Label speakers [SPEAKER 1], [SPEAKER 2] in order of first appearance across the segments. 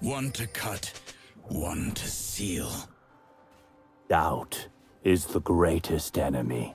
[SPEAKER 1] One to cut, one to seal.
[SPEAKER 2] Doubt is the greatest enemy.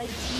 [SPEAKER 3] Red team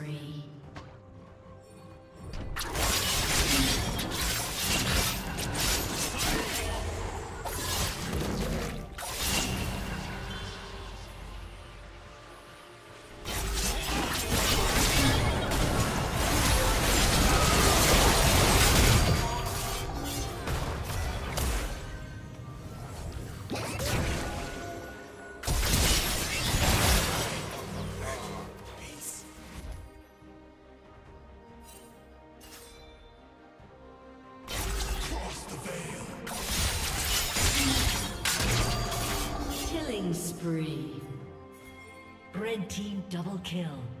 [SPEAKER 3] Double kill.